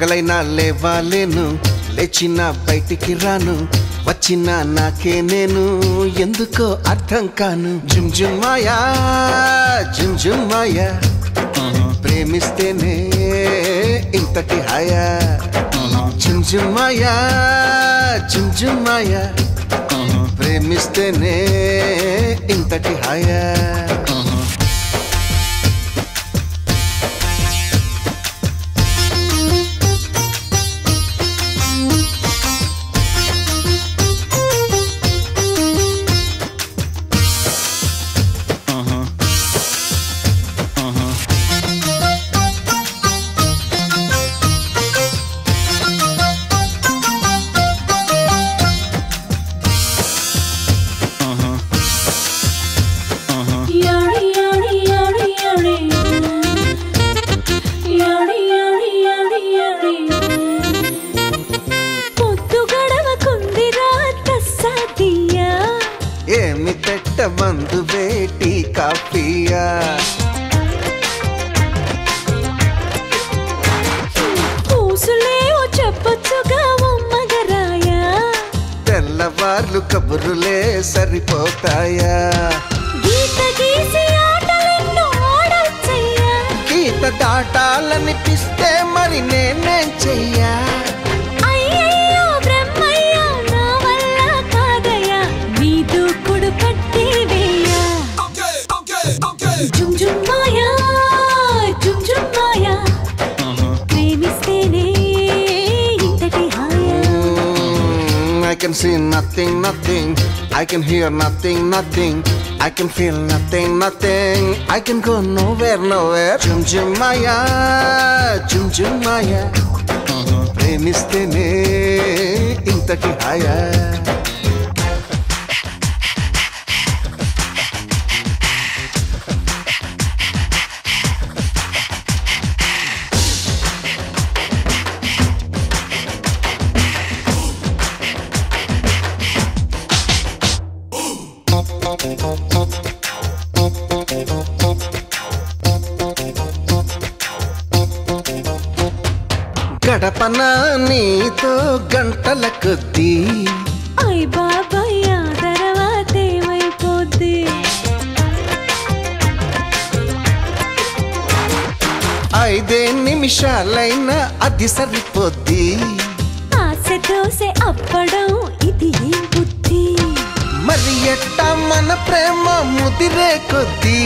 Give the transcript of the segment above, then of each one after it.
పగలైనా లేవాలేను లేచినా బయటికి రాను వచ్చినా నాకే నేను ఎందుకో అర్థం కాను. జుమ్ జుమ్ జుమ్ ప్రేమిస్తేనే ఇంతటి హాయా. జుమ్ జుమ్ జుమ్ ప్రేమిస్తేనే ఇంతటి హాయా. దాటాలనిపిస్తే మరి నేనేం చెయ్యా I can see nothing, nothing I can hear nothing, nothing. I can feel nothing, nothing. I can go nowhere, nowhere. Chum chum maya, chum chum maya. ప్రేమిస్తేనే ఇంతటి హాయా కొద్దీ. అయ్ బాబాయ్ ఆ తర్వాత ఏమైపోద్ది? ఐదే నిమిషాలైనా అది సరిపోద్ది. ఆశ దోశ అప్పడం ఇది ఏం బుద్ధి? మరి ఎట్టా మన ప్రేమ ముదిరే కొద్దీ?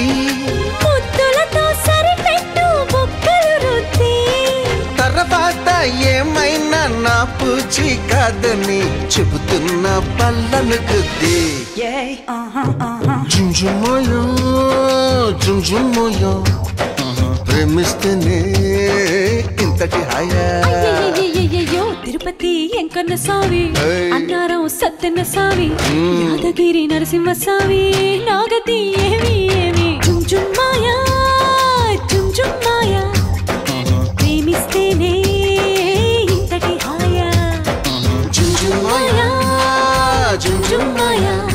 ఏమైనా నా పూచి కాదని చెబుతున్న పళ్ళను గుద్ది జుంజుమోయో జుంజుమోయో ప్రేమిస్తేనే ఇంతటి హాయా. తిరుపతి ఎంకన్న ఏయ్. అన్నారం సత్యన్న స్వామి యాదగిరి నరసింహ స్వామి నాగతి ఏమి ఏమి. జుమ్ జుంజుమోయా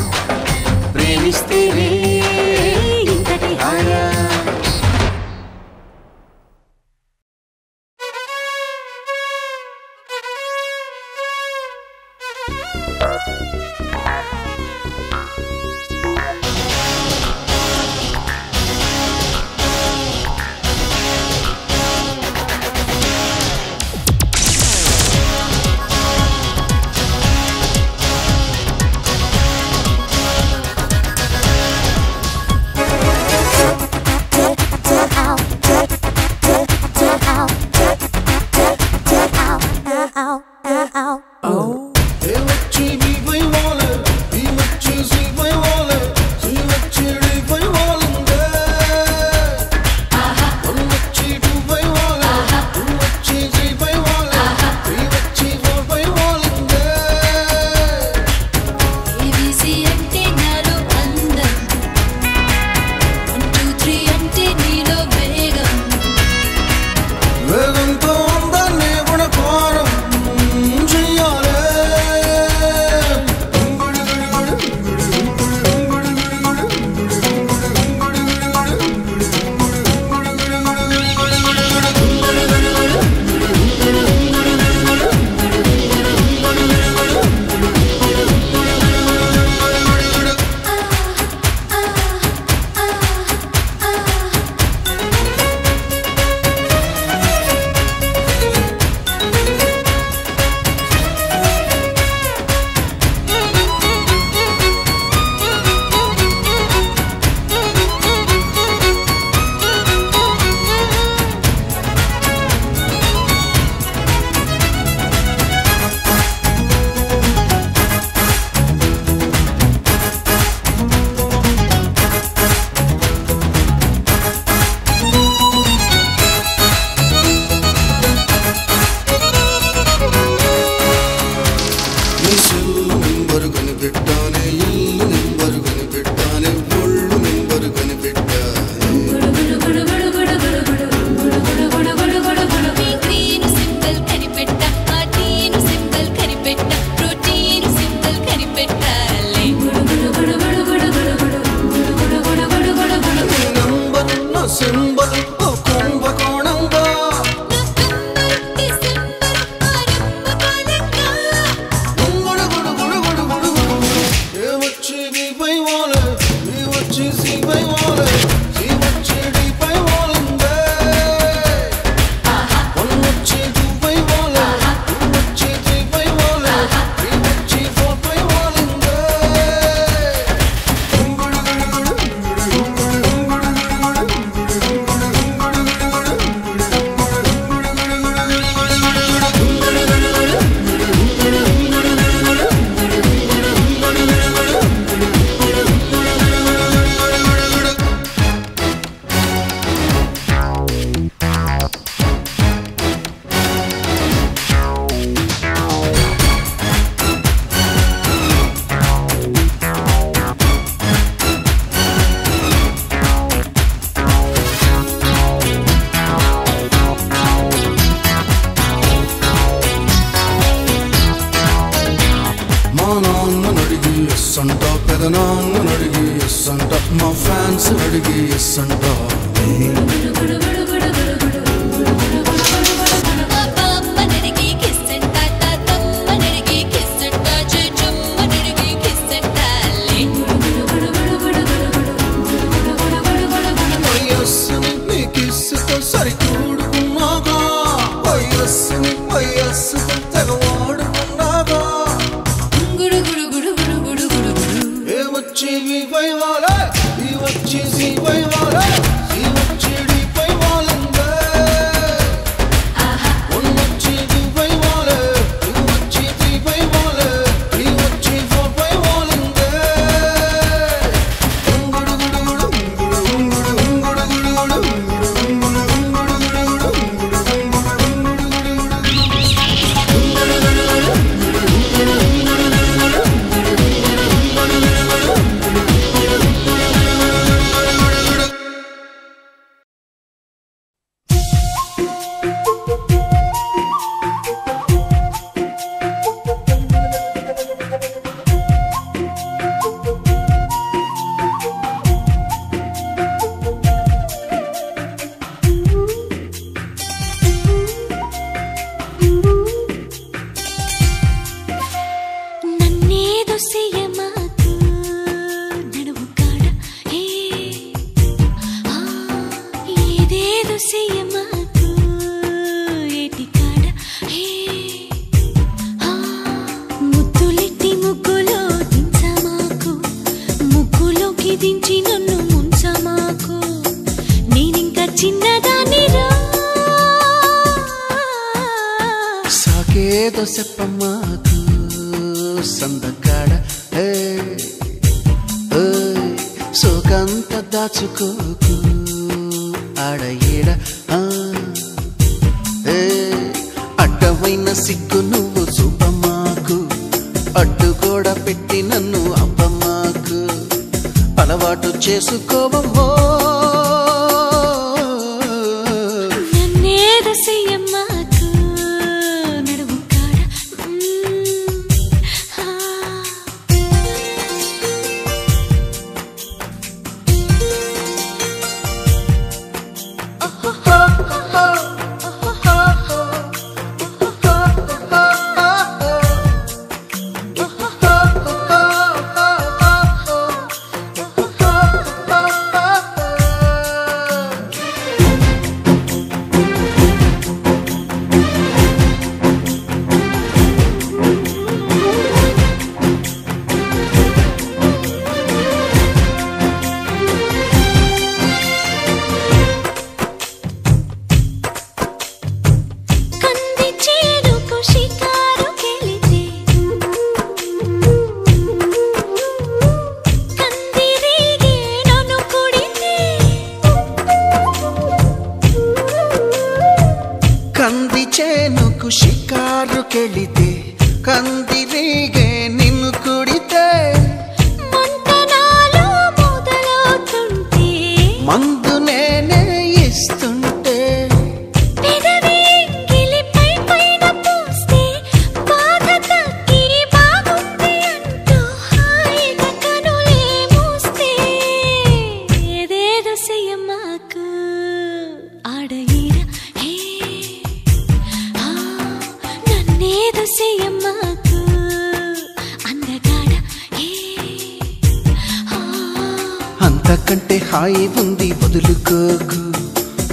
అంతకంటే హాయి ఉంది వదులుకోకు.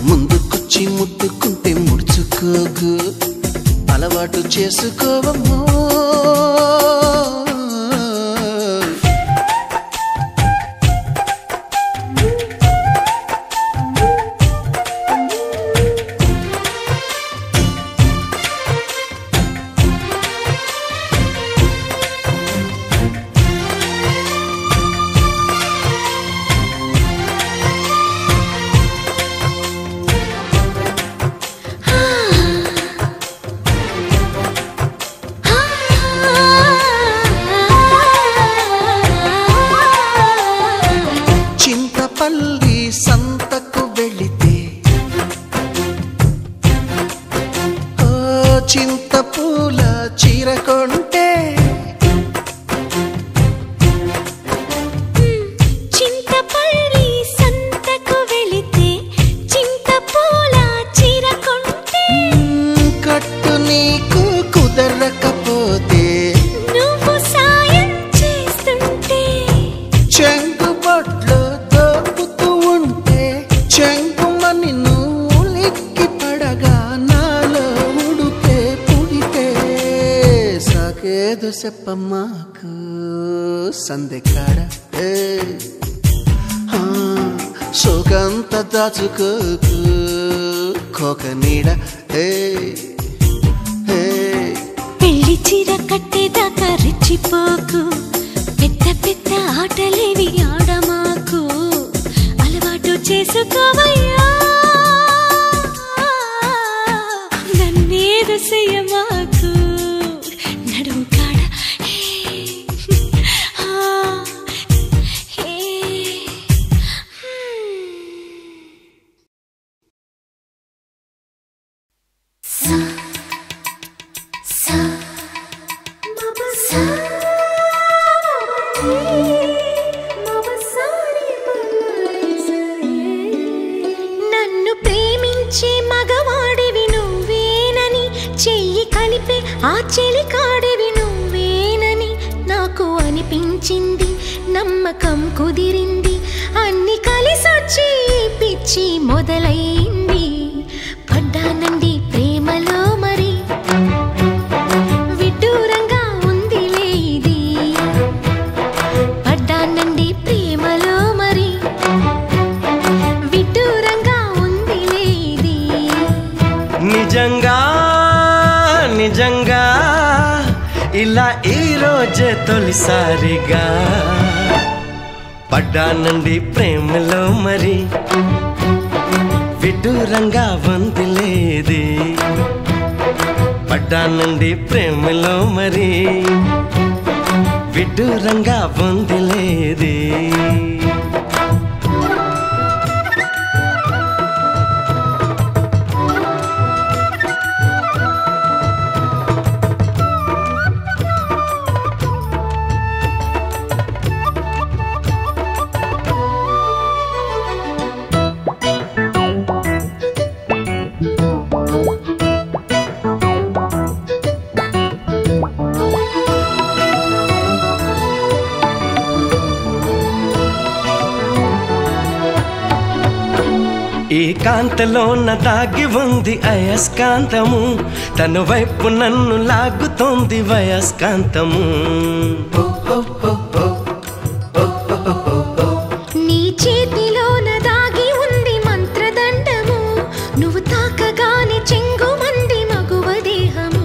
ముందుకొచ్చి ముట్టుకుంటే ముడుచుకోకు. అలవాటు చేసుకోవమ్మో. ఏదో చెప్పమ్మాకు సందెకాడ. ఏ. ఆ, దాచుకోకు కోక నీడ. పెళ్ళి చీర కట్టేదాకా రెచ్చిపోకు. పెద్ద పెద్ద ఆటలేవి ఆడమాకు. అలవాటు చేసుకోవయ్యా. నిజంగా నిజంగా ఇలా ఈ రోజే తొలిసారిగా పడ్డానండి ప్రేమలో మరి విడ్డూరంగా వందిలేది పడ్డానండి ప్రేమలో మరి విడ్డూరంగా వందిలేది కాంతలోన దాగి ఉంది అయస్కాంతము. తన వైపు నన్ను లాగుతోంది వయస్కాంతము. నీ చేతిలోన దాగి ఉంది మంత్రదండము. నువ్వు తాకగానే చెంగుమంది మగువ దేహము.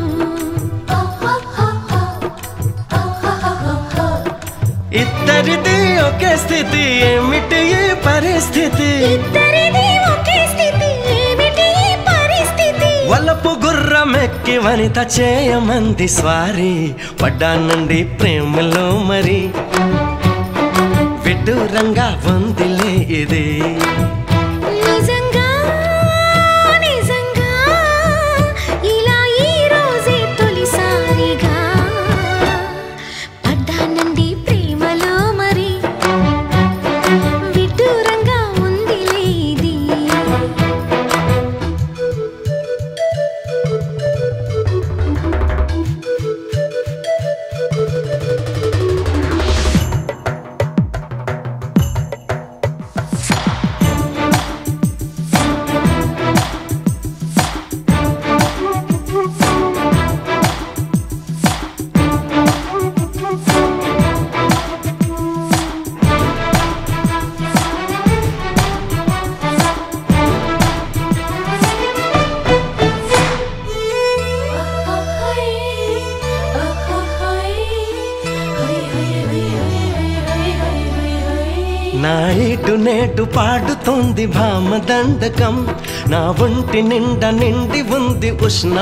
ఇద్దరిది ఒకే స్థితి ఏమిటి పరిస్థితి? ఇద్దరిది వలపు గుర్రమెక్కి వనిత చేయమంది స్వారీ. పడ్డానండి ప్రేమలో మరి. విడ్డూరంగా వందిలే ఇది. ఉంది భామ దండకం. నా ఒంటి నిండా నిండి ఉంది ఉష్ణ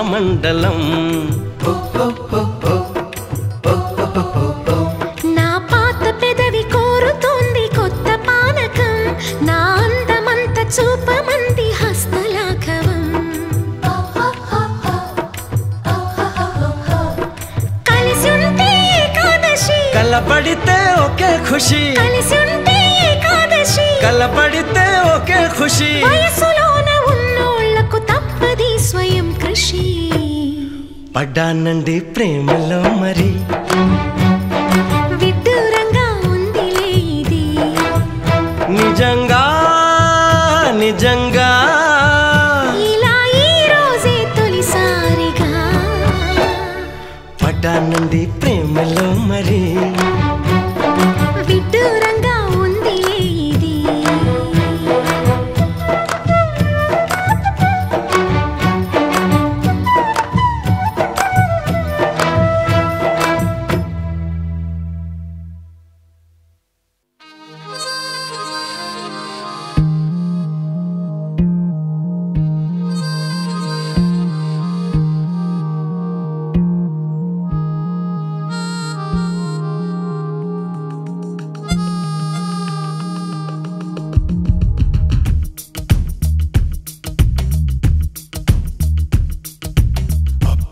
పడ్డానండి ప్రేమలో మరి.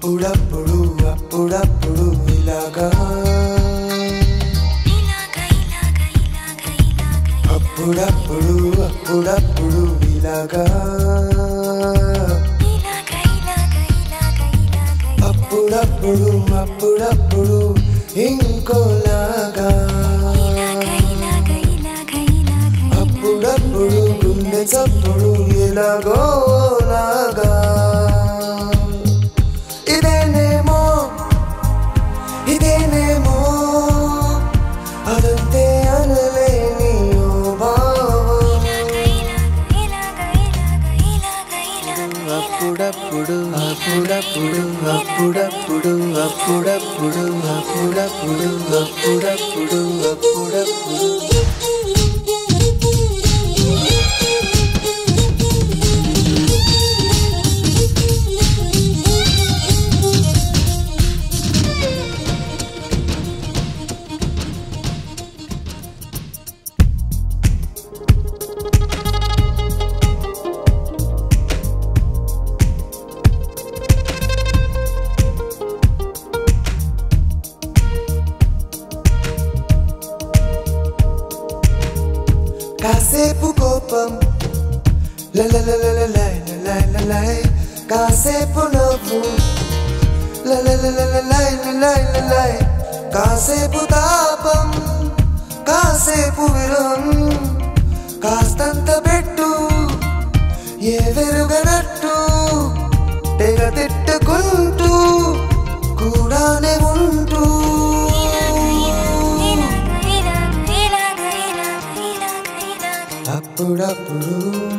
అప్పుడప్పుడు అప్పుడప్పుడు ఇలాగా. అప్పుడప్పుడు అప్పుడప్పుడు ఇలాగా. అప్పుడప్పుడు అప్పుడప్పుడు ఇంకోలాగా. అప్పుడప్పుడు గుండె చప్పుడు ఎలాగోలాగా. అప్పుడు అప్పుడప్పుడు అప్పుడప్పుడు అప్పుడప్పుడు అప్పుడప్పుడు అప్పుడప్పుడు. కాసేపు కోపం లలలలలలై కాసేపు నవ్వు లలలలలలై కాసేపు తాపం కాసేపు విరం కాస్తంత పెట్టు ఏ వెరుగనట్టు తెగ తిట్టుకుంటూ కూడానే ఉంటూ put up blue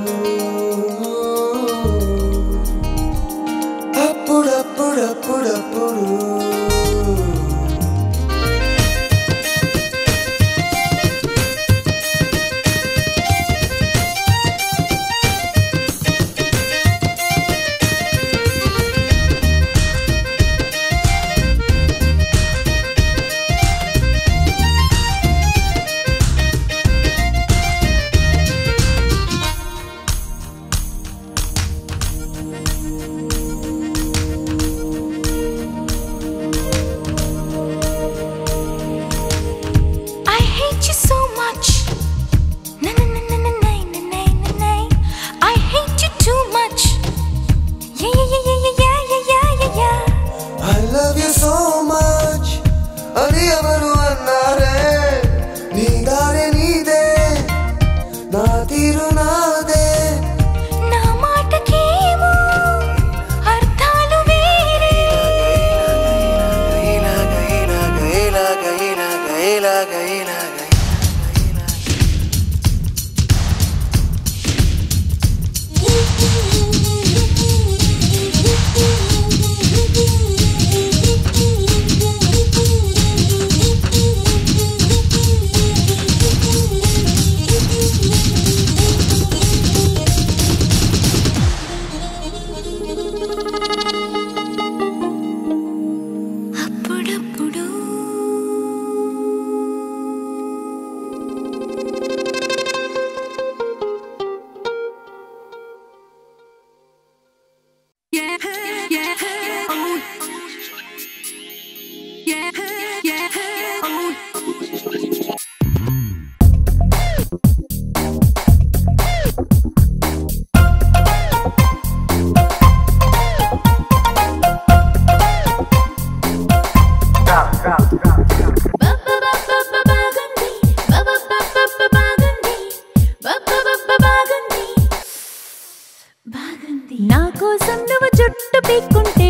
జుట్టు పీక్కుంటే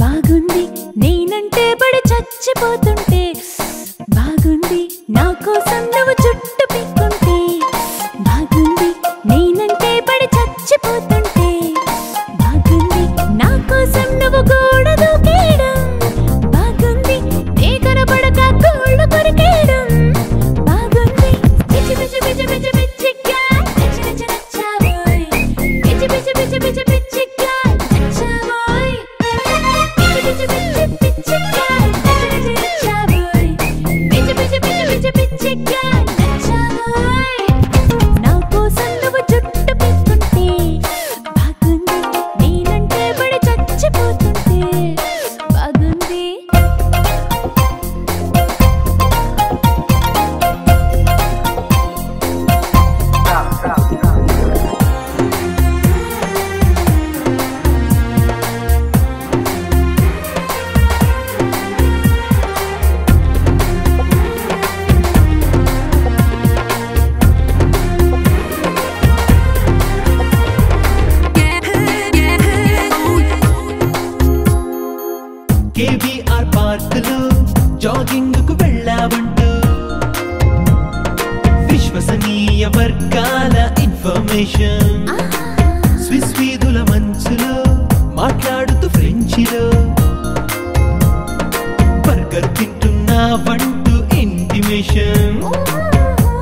బాగుంది నేనంటే పడి చచ్చిపోతుంటే బాగుంది నా కోసం చాలా ఇన్ఫర్మేషన్ స్విస్ వీధుల మంచులో మాట్లాడుతూ ఫ్రెంచిలో బర్గర్ తింటున్నా వంటూ ఇంటిమేషన్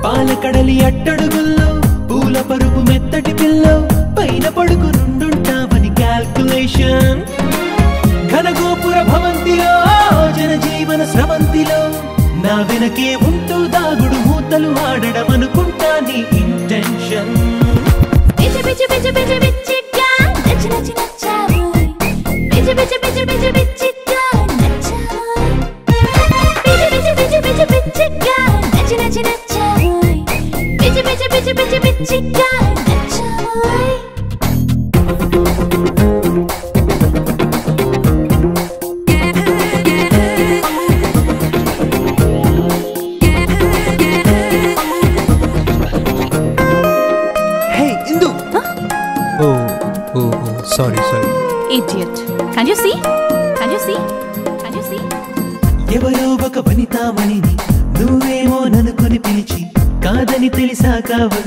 పాలకడలి అట్టడుగుల్లో పూల పరుపు మెత్తటి పిల్లో పైన పడుకు నుండుంటామని క్యాల్కులేషన్ ఘనగోపుర భవంతిలో జన జీవన స్రవంతిలో నా వెనకే ఉంటూ దాగుడు మూతలు ఆడడం అనుకుంటా నీ attention. Bitchy, bitchy, bitchy, bitchy, bitchy. அவள்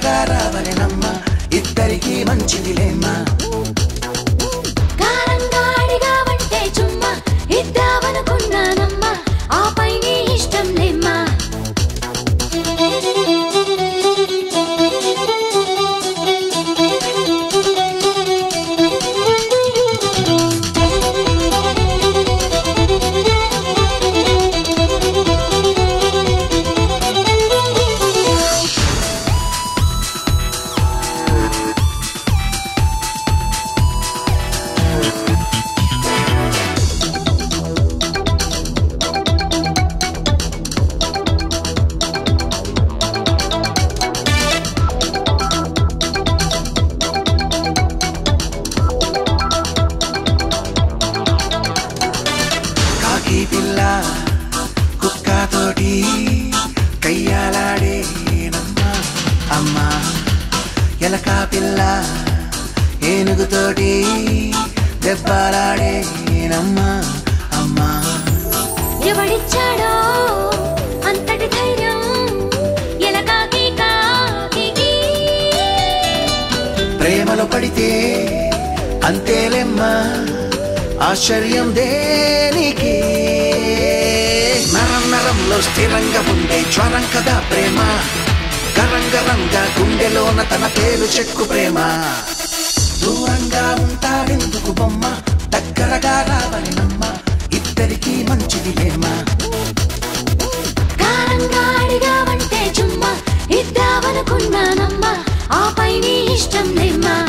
త్వరగా వలెనమ్మ ఇద్దరికీ మంచిది లేమ్మా ఆశ్చర్యం దేనికి? నరం నరంలో స్థిరంగా ఉండే జ్వరం కదా ప్రేమ. గరంగరంగా గుండెలోన తన పేరు చెక్కు ప్రేమ. దూరంగా ఉంటాడెందుకు బొమ్మ? దగ్గరగా రావని నమ్మ. ఇద్దరికీ మంచిది ప్రేమ. ఇద్దామనుకున్నానమ్మా ఆపై నీ ఇష్టం నిమ్మా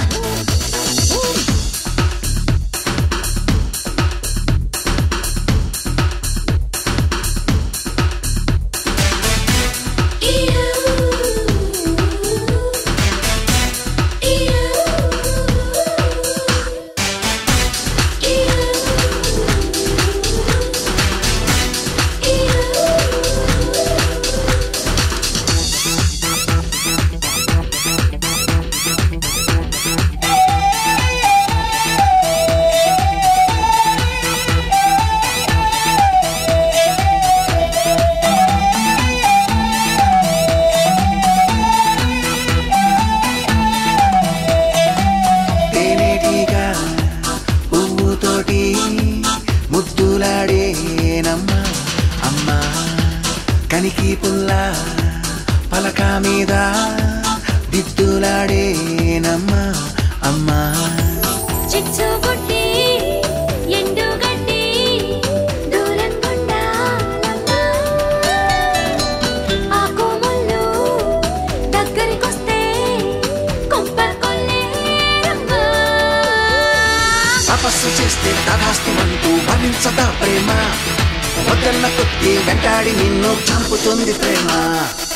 飛んでくれ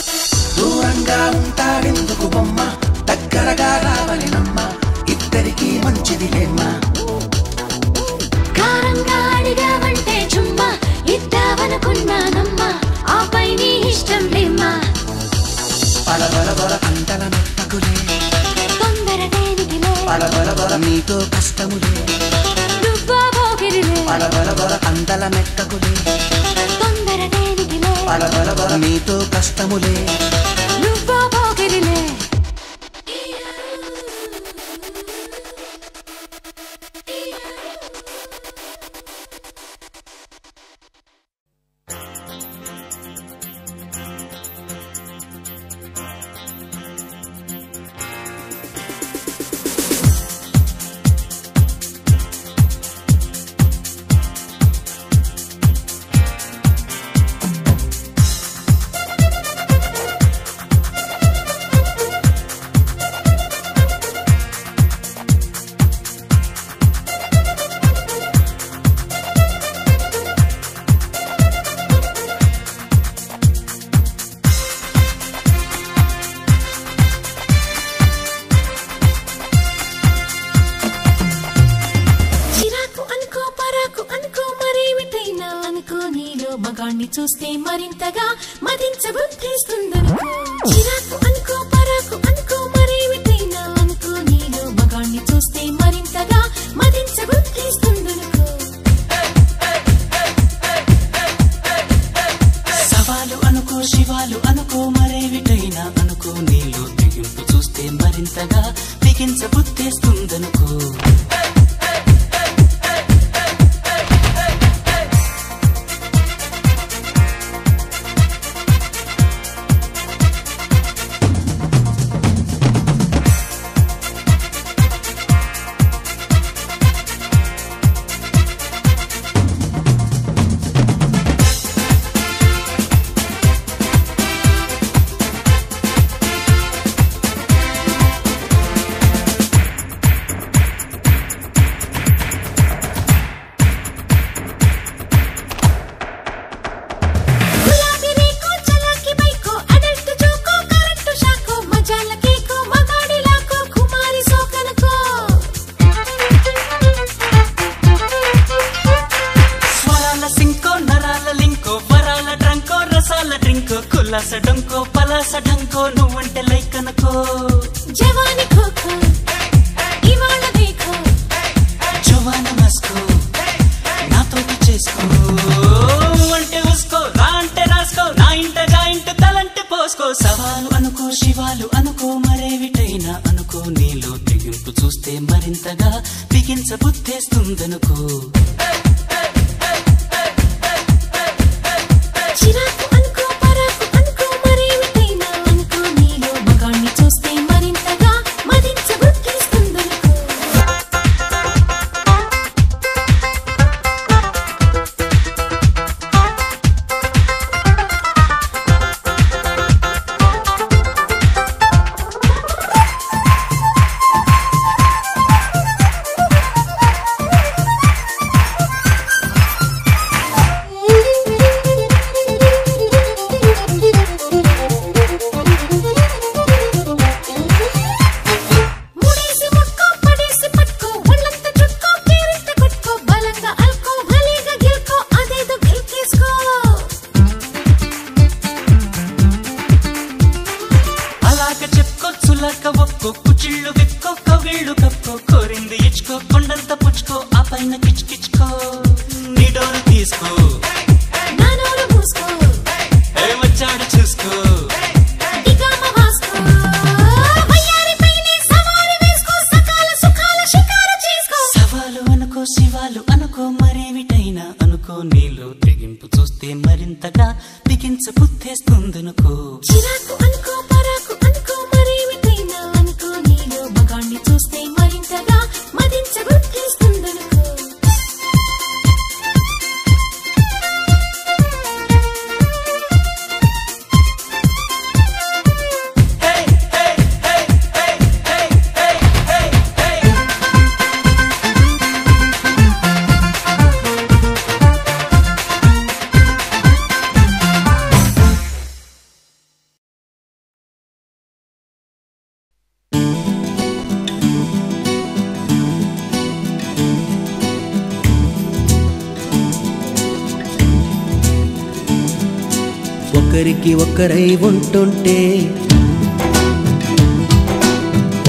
ఒక్కరై ఉంటుంటే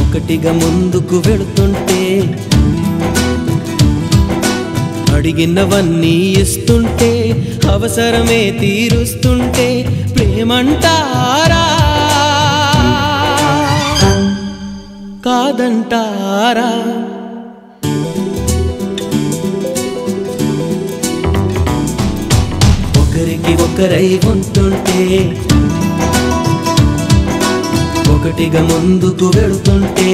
ఒకటిగా ముందుకు వెళుతుంటే అడిగినవన్నీ ఇస్తుంటే అవసరమే తీరుస్తుంటే ప్రేమంటారా? కాదంటారా? ఒకరికి ఒకరై ఉంటుంటే ఒకటిగా ముందుకు వెళుతుంటే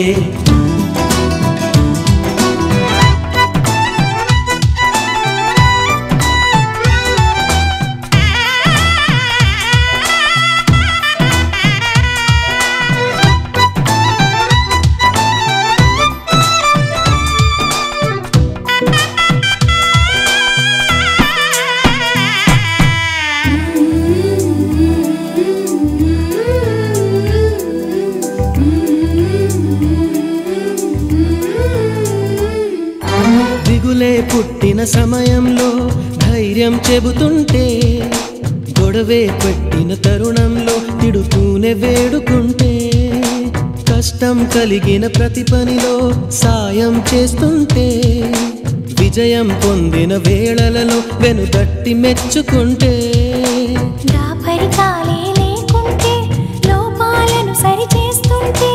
కొట్టిన సమయంలో ధైర్యం చెబుతుంటే గొడవే పెట్టిన తరుణంలో తిడుతూనే వేడుకుంటే కష్టం కలిగిన ప్రతి పనిలో సాయం చేస్తుంటే విజయం పొందిన వేళలలో వెనుదట్టి మెచ్చుకుంటే. పరికాలే లేకుంటే లోపాలను సరిచేస్తుంటే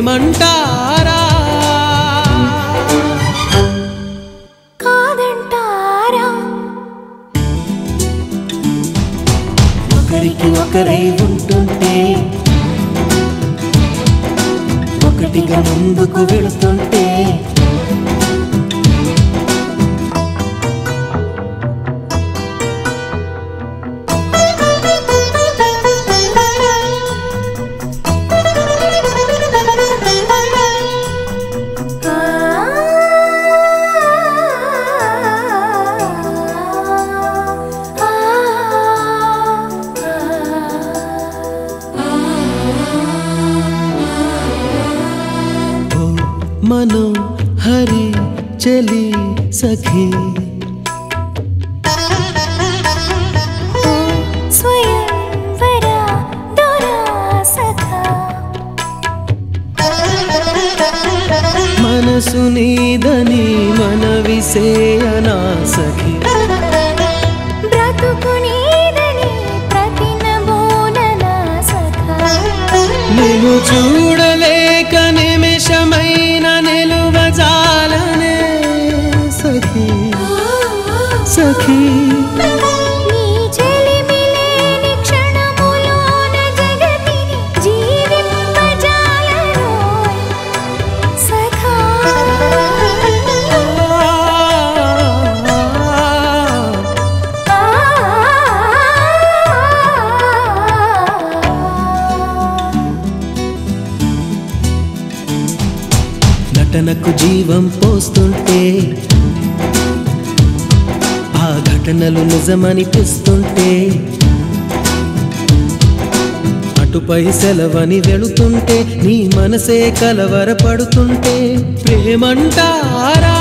ఏమంటారా కాదంటారా? ఒకరికి ఒకరై ఉంటుంటే ఒకటిగా ముందుకు వెళుతుంటే నిన్ను చూడ నిజమనిపిస్తుంటే అటుపై సెలవని వెళుతుంటే నీ మనసే కలవరపడుతుంటే ప్రేమంటారా?